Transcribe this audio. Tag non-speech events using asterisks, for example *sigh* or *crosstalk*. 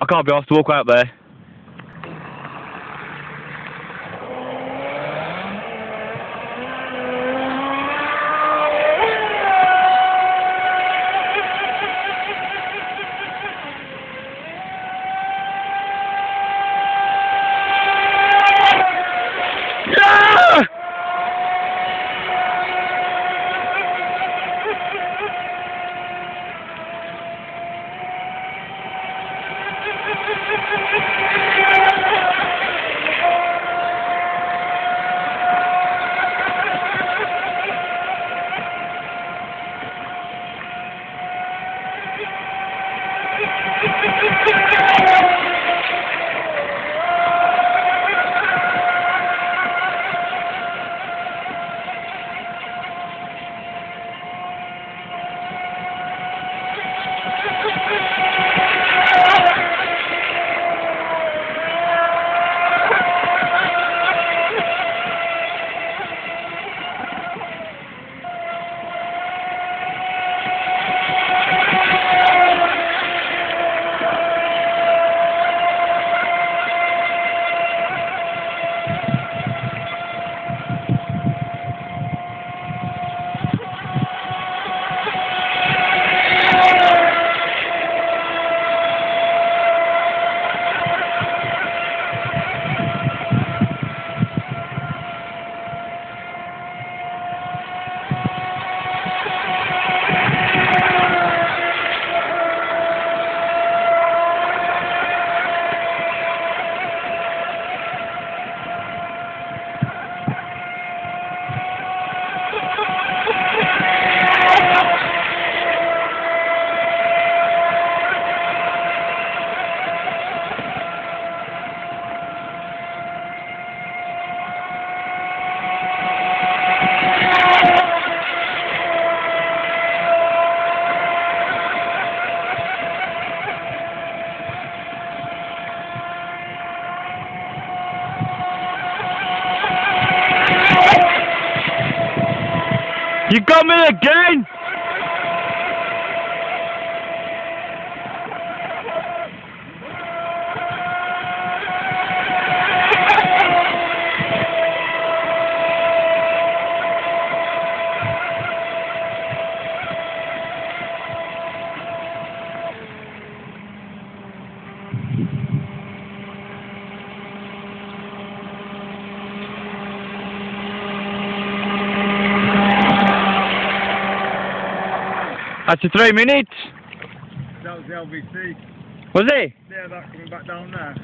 I can't be asked to walk out there. You got me again! *laughs* That's your three minutes. That was the LVC. Was it? Yeah, that coming back down there.